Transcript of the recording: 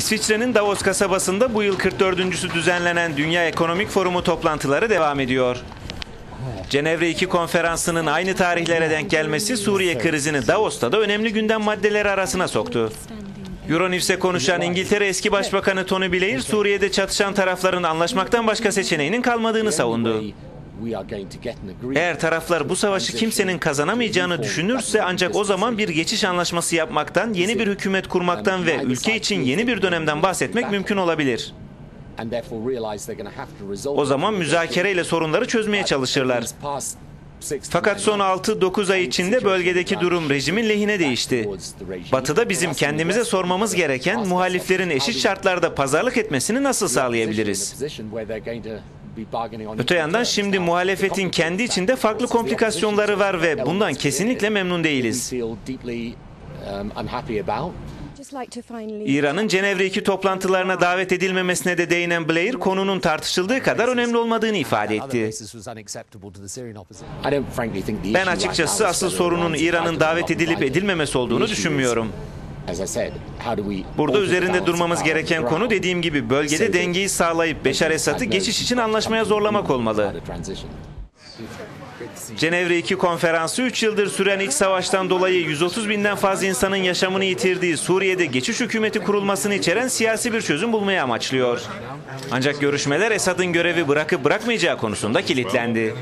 İsviçre'nin Davos kasabasında bu yıl 44.sü düzenlenen Dünya Ekonomik Forumu toplantıları devam ediyor. Cenevre 2 konferansının aynı tarihlere denk gelmesi Suriye krizini Davos'ta da önemli gündem maddeleri arasına soktu. Euronews'e konuşan İngiltere eski Başbakanı Tony Blair, Suriye'de çatışan tarafların anlaşmaktan başka seçeneğinin kalmadığını savundu. Eğer taraflar bu savaşı kimsenin kazanamayacağını düşünürse ancak o zaman bir geçiş anlaşması yapmaktan, yeni bir hükümet kurmaktan ve ülke için yeni bir dönemden bahsetmek mümkün olabilir. O zaman müzakereyle sorunları çözmeye çalışırlar. Fakat son 6-9 ay içinde bölgedeki durum rejimin lehine değişti. Batı'da bizim kendimize sormamız gereken muhaliflerin eşit şartlarda pazarlık etmesini nasıl sağlayabiliriz? Öte yandan şimdi muhalefetin kendi içinde farklı komplikasyonları var ve bundan kesinlikle memnun değiliz. İran'ın Cenevre 2 toplantılarına davet edilmemesine de değinen Blair, konunun tartışıldığı kadar önemli olmadığını ifade etti. Ben açıkçası asıl sorunun İran'ın davet edilip edilmemesi olduğunu düşünmüyorum. Burada üzerinde durmamız gereken konu dediğim gibi bölgede dengeyi sağlayıp Beşar Esad'ı geçiş için anlaşmaya zorlamak olmalı. Cenevre 2 konferansı 3 yıldır süren iç savaştan dolayı 130 binden fazla insanın yaşamını yitirdiği Suriye'de geçiş hükümeti kurulmasını içeren siyasi bir çözüm bulmayı amaçlıyor. Ancak görüşmeler Esad'ın görevi bırakıp bırakmayacağı konusunda kilitlendi.